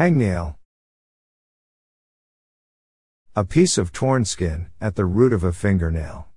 Hangnail. A piece of torn skin, at the root of a fingernail.